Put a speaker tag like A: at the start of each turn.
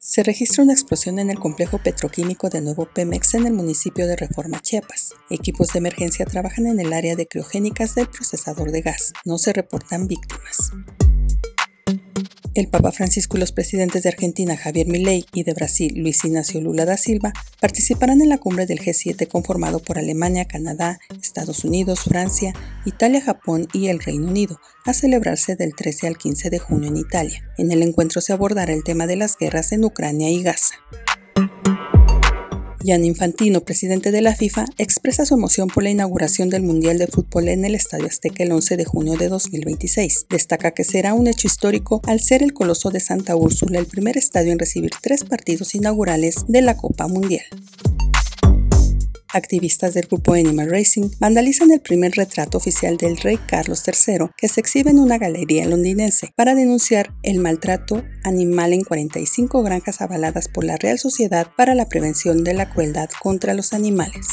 A: Se registra una explosión en el complejo petroquímico de Nuevo Pemex en el municipio de Reforma, Chiapas. Equipos de emergencia trabajan en el área de criogénicas del procesador de gas. No se reportan víctimas. El Papa Francisco y los presidentes de Argentina Javier Milei y de Brasil Luis Ignacio Lula da Silva participarán en la cumbre del G7 conformado por Alemania, Canadá, Estados Unidos, Francia, Italia, Japón y el Reino Unido, a celebrarse del 13 al 15 de junio en Italia. En el encuentro se abordará el tema de las guerras en Ucrania y Gaza. Jan Infantino, presidente de la FIFA, expresa su emoción por la inauguración del Mundial de Fútbol en el Estadio Azteca el 11 de junio de 2026. Destaca que será un hecho histórico al ser el Coloso de Santa Úrsula el primer estadio en recibir tres partidos inaugurales de la Copa Mundial. Activistas del grupo Animal Racing vandalizan el primer retrato oficial del rey Carlos III que se exhibe en una galería londinense para denunciar el maltrato animal en 45 granjas avaladas por la Real Sociedad para la Prevención de la Crueldad contra los Animales.